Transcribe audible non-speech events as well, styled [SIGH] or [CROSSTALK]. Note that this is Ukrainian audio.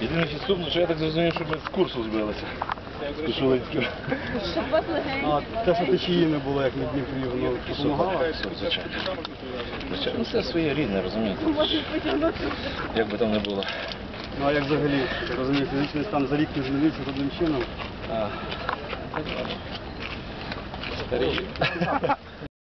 Єдине що сумно, що я так зрозумів, що ми з курсу збилися. З Кушулинського. А те, що течії не було, як на Дніпрі, воно ну, допомагало. Звичайно. Звичайно. Ну, це своє рідне, розумієте? Як би там не було. Ну а як взагалі, розумієте, фізичний стан за рік не змінився жодним чином. Старі. [LAUGHS]